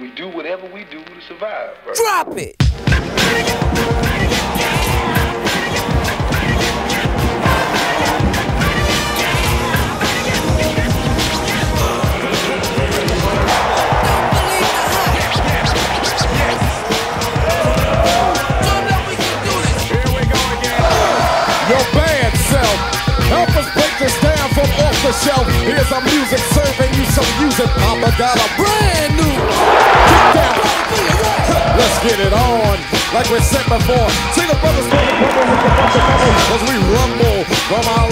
we do whatever we do to survive. Right? Drop it. Your bad self. Help us break this down from off the shelf. Here's our music serving you some music. Papa got a brand new. Get it on. Like we said before. See the brothers, brothers, brothers, hit the bunch of bubbles. Cause